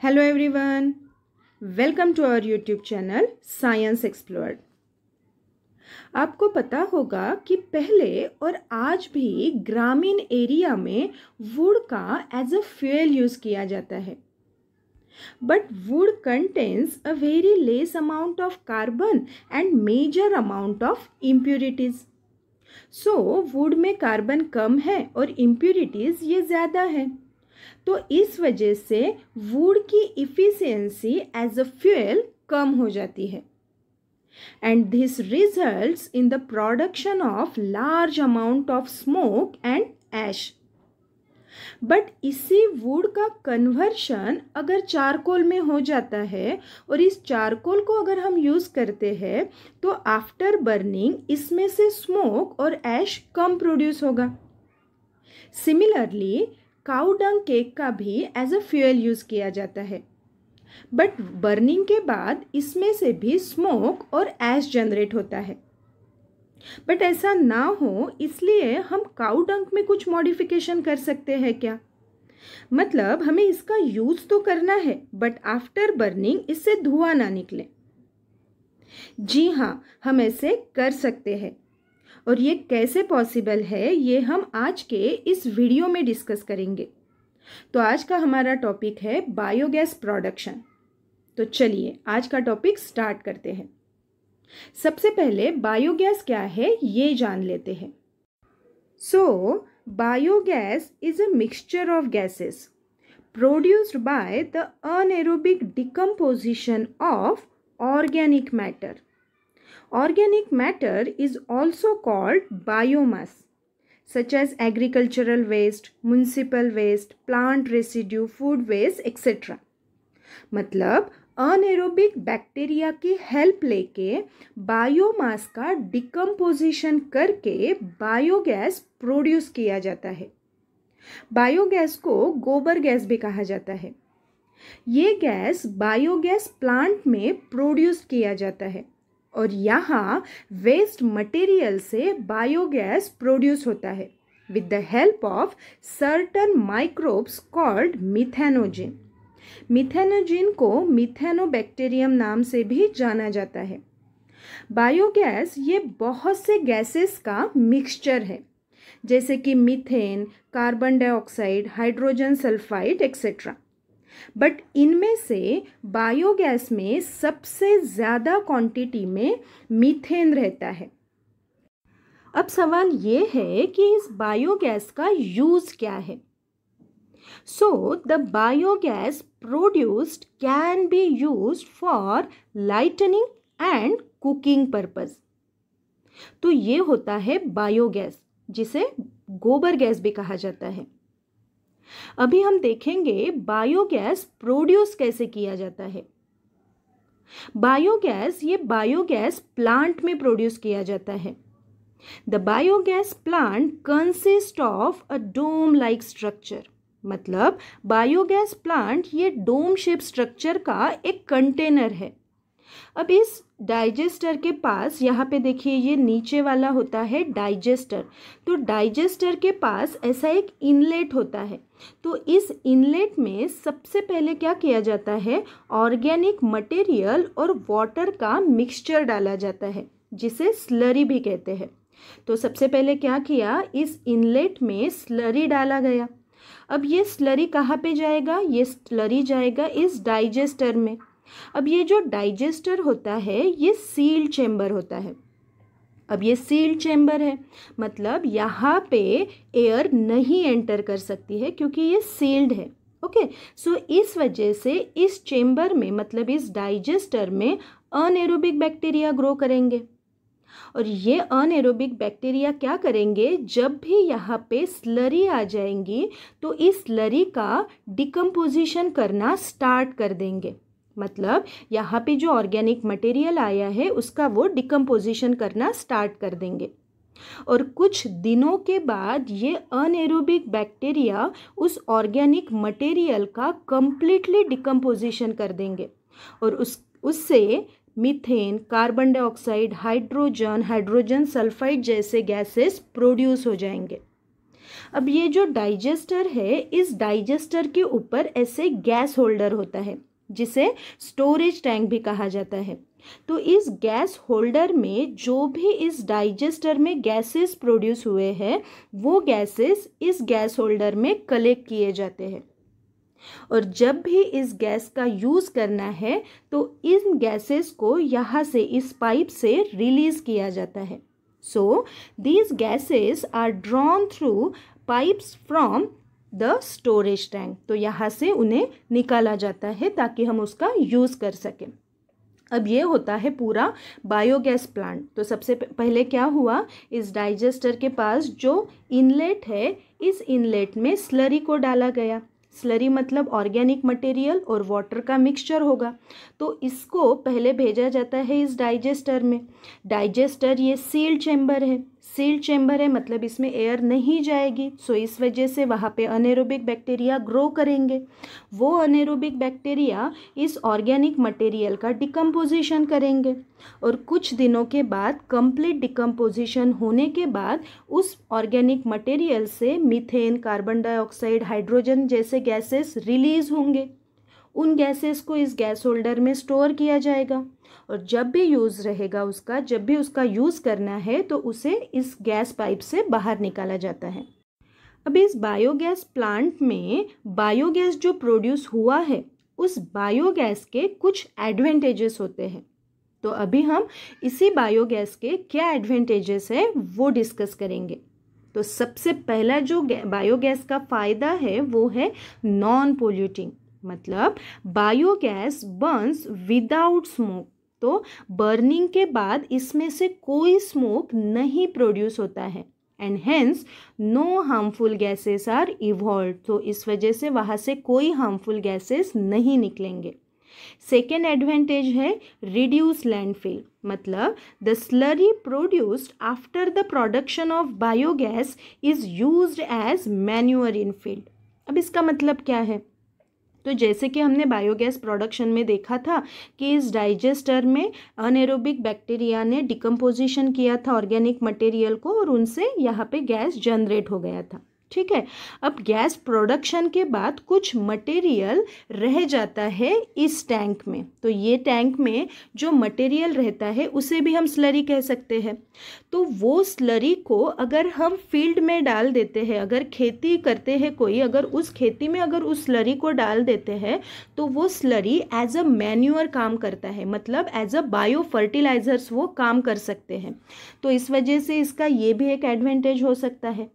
Hello everyone welcome to our YouTube channel science explored आपको पता होगा कि पहले और आज भी ग्रामीण एरिया में वुड का एज अ फ्यूल यूज़ किया जाता है। But wood contains a very less amount of carbon and major amount of impurities so wood में कार्बन कम है और इम्प्यूरिटीज़ ये ज़्यादा है। तो इस वजह से वुड की इफ़िशियंसी एज अ फ्यूल कम हो जाती है। And this results in the production of large amount of smoke and ash but इसी वुड का कन्वर्शन अगर चारकोल में हो जाता है और इस चारकोल को अगर हम यूज़ करते हैं तो आफ्टर बर्निंग इसमें से स्मोक और ऐश कम प्रोड्यूस होगा। सिमिलरली काउ डंग केक का भी एज अ फ्यूल यूज़ किया जाता है। बट बर्निंग के बाद इसमें से भी स्मोक और ऐश जनरेट होता है। बट ऐसा ना हो, इसलिए हम काउ डंक में कुछ मॉडिफिकेशन कर सकते हैं क्या? मतलब हमें इसका यूज़ तो करना है बट आफ्टर बर्निंग इससे धुआँ ना निकले। जी हाँ हम ऐसे कर सकते हैं। और ये कैसे पॉसिबल है, ये हम आज के इस वीडियो में डिस्कस करेंगे। तो आज का हमारा टॉपिक है बायोगैस प्रोडक्शन तो चलिए, आज का टॉपिक स्टार्ट करते हैं। सबसे पहले बायोगैस क्या है, ये जान लेते हैं। So biogas is a mixture of gases produced by the anaerobic decomposition of organic matter organic matter is also called biomass such as agricultural waste, municipal waste, plant residue, food waste, etc. मतलब anaerobic bacteria की help लेके biomass का decomposition करके biogas produce किया जाता है। Biogas को गोबर गैस भी कहा जाता है। ये गैस बायोगैस प्लांट में प्रोड्यूस किया जाता है। और यहाँ वेस्ट मटेरियल से बायोगैस प्रोड्यूस होता है with the help of certain microbes called methanogen methanogen को मिथेनोबैक्टीरियम नाम से भी जाना जाता है। बायोगैस ये बहुत से गैसेस का मिक्सचर है, जैसे कि methane carbon dioxide hydrogen sulphide etcetera but इनमें से बायोगैस में सबसे ज़्यादा क्वांटिटी में मीथेन रहता है अब सवाल ये है कि इस बायोगैस का यूज़ क्या है so the biogas produced can be use for lightning and cooking purpose तो ये होता है बायोगैस जिसे गोबर गैस भी कहा जाता है। अभी हम देखेंगे बायोगैस प्रोड्यूस कैसे किया जाता है। बायोगैस, ये बायोगैस प्लांट में प्रोड्यूस किया जाता है। The biogas plant consist of a dome like structure. मतलब बायोगैस प्लांट, ये डोम शेप स्ट्रक्चर का एक कंटेनर है। अब इस डाइजेस्टर के पास, यहाँ पे देखिए, ये नीचे वाला होता है डाइजेस्टर। तो डाइजेस्टर के पास ऐसा एक इनलेट होता है। तो इस इनलेट में सबसे पहले क्या किया जाता है? ऑर्गेनिक मटेरियल और वाटर का मिक्सचर डाला जाता है, जिसे स्लरी भी कहते हैं। तो सबसे पहले क्या किया? इस इनलेट में स्लरी डाला गया। अब ये स्लरी कहाँ पे जाएगा? ये स्लरी जाएगा इस डाइजेस्टर में। अब ये जो डाइजेस्टर होता है, ये सील चैम्बर होता है। अब ये सील चैम्बर है मतलब यहाँ पे एयर नहीं एंटर कर सकती है क्योंकि ये सील्ड है, ओके? सो इस वजह से इस चेम्बर में मतलब इस डाइजेस्टर में अनएरोबिक बैक्टीरिया ग्रो करेंगे। और ये अनएरोबिक बैक्टीरिया क्या करेंगे, जब भी यहाँ पे स्लरी आ जाएँगी तो इस स्लरी का डिकम्पोजिशन करना स्टार्ट कर देंगे। मतलब यहाँ पे जो ऑर्गेनिक मटेरियल आया है, उसका वो डिकम्पोजिशन करना स्टार्ट कर देंगे। और कुछ दिनों के बाद ये अनएरोबिक बैक्टीरिया उस ऑर्गेनिक मटेरियल का कम्प्लीटली डिकम्पोजिशन कर देंगे। और उस, उससे methane carbon dioxide hydrogen hydrogen sulphide जैसे गैसेस प्रोड्यूस हो जाएँगे। अब ये जो डाइजेस्टर है, इस डाइजेस्टर के ऊपर ऐसे गैस होल्डर होता है। जिसे स्टोरेज टैंक भी कहा जाता है। तो इस गैस होल्डर में जो भी इस डाइजेस्टर में गैसेस प्रोड्यूस हुए हैं, वो गैसेस इस गैस होल्डर में कलेक्ट किए जाते हैं। और जब भी इस गैस का यूज़ करना है तो इन गैसेस को यहाँ से इस पाइप से रिलीज़ किया जाता है। So these gases are drawn through pipes from the storage tank तो यहाँ से उन्हें निकाला जाता है ताकि हम उसका यूज़ कर सकें। अब ये होता है पूरा बायोगैस प्लांट तो सबसे पहले क्या हुआ? इस डाइजेस्टर के पास जो इनलेट है, इस इनलेट में स्लरी को डाला गया। स्लरी मतलब ऑर्गेनिक मटेरियल और वाटर का मिक्सचर होगा। तो इसको पहले भेजा जाता है इस डाइजेस्टर में। डाइजेस्टर ये सील चैम्बर है। सील चैम्बर है मतलब इसमें एयर नहीं जाएगी सो इस वजह से वहाँ पे अनेरोबिक बैक्टीरिया ग्रो करेंगे। वो अनेरोबिक बैक्टीरिया इस ऑर्गेनिक मटेरियल का डिकम्पोजिशन करेंगे और कुछ दिनों के बाद कंप्लीट डिकम्पोजिशन होने के बाद, उस ऑर्गेनिक मटेरियल से मीथेन कार्बन डाइऑक्साइड हाइड्रोजन जैसे गैसेस रिलीज़ होंगे। उन गैसेस को इस गैस होल्डर में स्टोर किया जाएगा। और जब भी यूज़ रहेगा उसका, जब भी उसका यूज़ करना है तो उसे इस गैस पाइप से बाहर निकाला जाता है। अब इस बायोगैस प्लांट में बायोगैस जो प्रोड्यूस हुआ है, उस बायोगैस के कुछ एडवांटेजेस होते हैं। तो अभी हम इसी बायोगैस के क्या एडवांटेजेस है, वो डिस्कस करेंगे। तो सबसे पहला जो बायोगैस का फ़ायदा है, वो है नॉन पोल्यूटिंग मतलब बायोगैस बर्न्स विदाउट स्मोक तो बर्निंग के बाद इसमें से कोई स्मोक नहीं प्रोड्यूस होता है। And hence no harmful gases are evolve तो इस वजह से वहाँ से कोई हार्मफुल गैसेस नहीं निकलेंगे। सेकेंड एडवांटेज है रिड्यूस लैंडफिल मतलब the slurry produced after the production of biogas is used as manure in field अब इसका मतलब क्या है? तो जैसे कि हमने बायोगैस प्रोडक्शन में देखा था कि इस डाइजेस्टर में अनएरोबिक बैक्टीरिया ने डिकम्पोजिशन किया था ऑर्गेनिक मटेरियल को और उनसे यहाँ पे गैस जनरेट हो गया था। ठीक है? अब गैस प्रोडक्शन के बाद कुछ मटेरियल रह जाता है इस टैंक में। तो ये टैंक में जो मटेरियल रहता है, उसे भी हम स्लरी कह सकते हैं। तो वो स्लरी को अगर हम फ़ील्ड में डाल देते हैं, अगर खेती करते हैं कोई, अगर उस खेती में अगर उस स्लरी को डाल देते हैं तो वो स्लरी एज अ मैन्यूअर काम करता है। मतलब एज अ बायो फर्टिलाइजर्स वो काम कर सकते हैं। तो इस वजह से इसका ये भी एक एडवांटेज हो सकता है।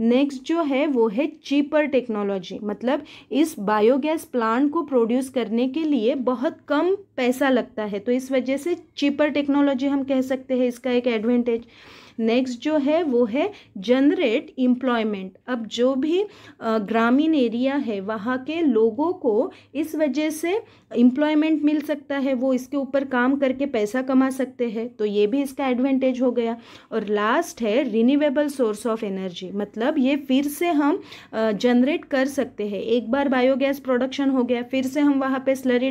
नेक्स्ट जो है, वो है चीपर टेक्नोलॉजी मतलब इस बायोगैस प्लांट को प्रोड्यूस करने के लिए बहुत कम पैसा लगता है। तो इस वजह से चीपर टेक्नोलॉजी हम कह सकते हैं, इसका एक एडवांटेज नेक्स्ट जो है, वो है जनरेट एम्प्लॉयमेंट अब जो भी ग्रामीण एरिया है, वहाँ के लोगों को इस वजह से एम्प्लॉयमेंट मिल सकता है। वो इसके ऊपर काम करके पैसा कमा सकते हैं। तो ये भी इसका एडवांटेज हो गया। और लास्ट है रिन्यूएबल सोर्स ऑफ़ एनर्जी मतलब ये फिर से हम जनरेट कर सकते हैं। एक बार बायोगैस प्रोडक्शन हो गया, फिर से हम वहाँ पे स्लरी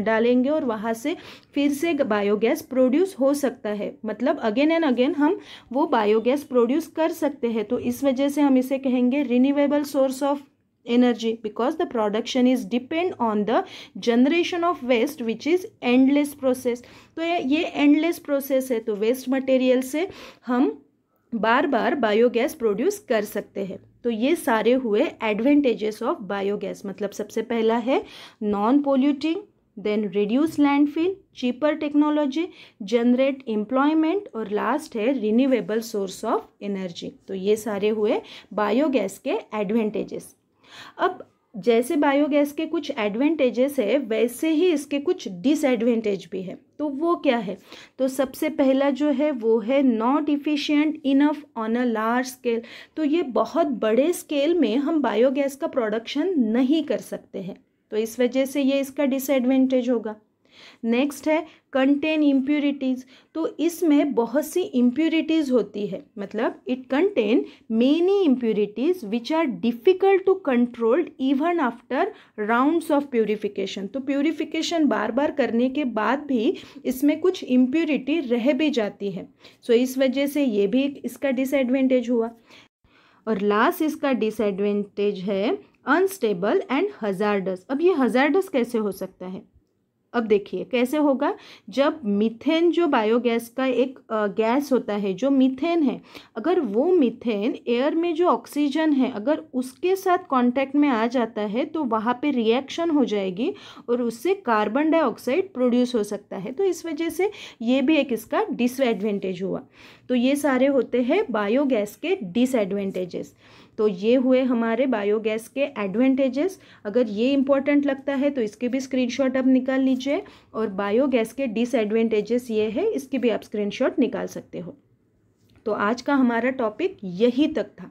डालेंगे और वहाँ से फिर से बायोगैस प्रोड्यूस हो सकता है। मतलब अगेन एंड अगेन हम वो बायोगैस प्रोड्यूस कर सकते हैं। तो इस वजह से हम इसे कहेंगे renewable source of energy because the production is depend on the generation of waste which is endless process तो ये एंडलेस प्रोसेस है तो वेस्ट मटेरियल से हम बार बार बायोगैस प्रोड्यूस कर सकते हैं। तो ये सारे हुए एडवांटेजेस ऑफ़ बायोगैस मतलब सबसे पहला है non polluting then reduce landfill cheaper technology generate employment और लास्ट है रिन्यूएबल सोर्स ऑफ़ एनर्जी तो ये सारे हुए बायोगैस के एडवांटेजेस अब जैसे बायोगैस के कुछ एडवांटेजेस है, वैसे ही इसके कुछ डिसएडवांटेज भी है। तो वो क्या है? तो सबसे पहला जो है, वो है not efficient enough on a large scale तो ये बहुत बड़े स्केल में हम बायोगैस का प्रोडक्शन नहीं कर सकते हैं। तो इस वजह से ये इसका डिसएडवेंटेज होगा। नेक्स्ट है कंटेन इम्प्यूरिटीज़ तो इसमें बहुत सी इम्प्यूरिटीज़ होती है। मतलब it contain many impurities which are difficult to controlled even after rounds of purification तो प्यूरिफिकेशन बार बार करने के बाद भी इसमें कुछ इम्प्यूरिटी रह भी जाती है। सो so, इस वजह से ये भी इसका डिसएडवेंटेज हुआ। और लास्ट इसका डिसएडवेंटेज है अनस्टेबल एंड हजार्डस अब ये हजार्डस कैसे हो सकता है? अब देखिए, कैसे होगा? जब मीथेन जो बायोगैस का एक गैस होता है, जो मीथेन है, अगर वो मीथेन एयर में जो ऑक्सीजन है, अगर उसके साथ कांटेक्ट में आ जाता है तो वहाँ पे रिएक्शन हो जाएगी और उससे कार्बन डाइऑक्साइड प्रोड्यूस हो सकता है। तो इस वजह से ये भी एक इसका डिसएडवेंटेज हुआ। तो ये सारे होते हैं बायोगैस के डिसएडवेंटेजेस तो ये हुए हमारे बायोगैस के एडवांटेजेस अगर ये इंपॉर्टेंट लगता है तो इसके भी स्क्रीनशॉट आप निकाल लीजिए और बायोगैस के डिसएडवांटेजेस ये है, इसके भी आप स्क्रीनशॉट निकाल सकते हो। तो आज का हमारा टॉपिक यही तक था।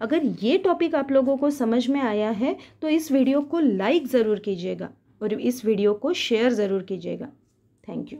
अगर ये टॉपिक आप लोगों को समझ में आया है तो इस वीडियो को लाइक ज़रूर कीजिएगा और इस वीडियो को शेयर ज़रूर कीजिएगा। Thank you